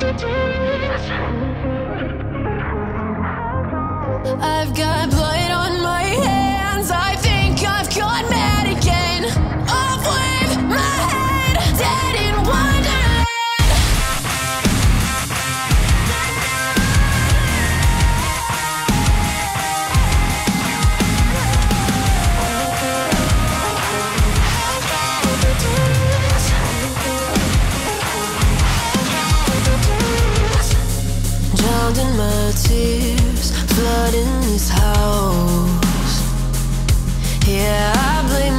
Let's go. her tears flooding this house. Yeah, I blame.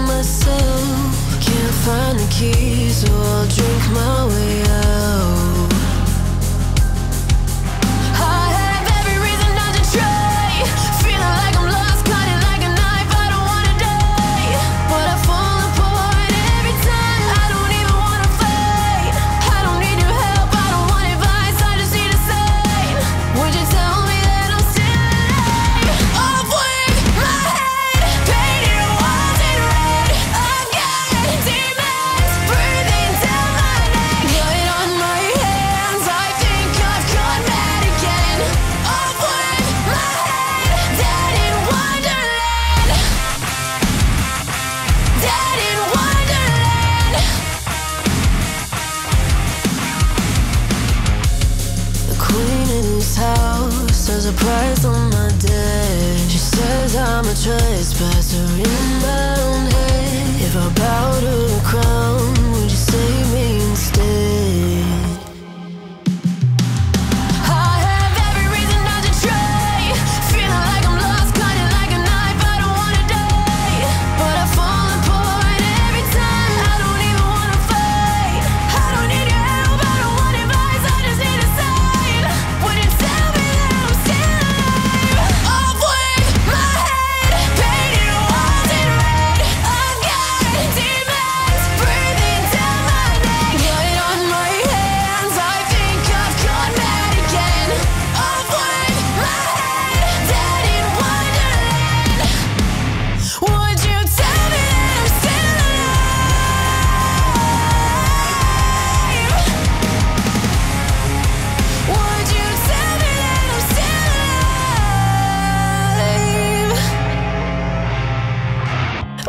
There's a price on my day She says I'm a trace, but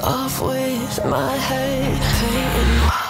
off with my head painting.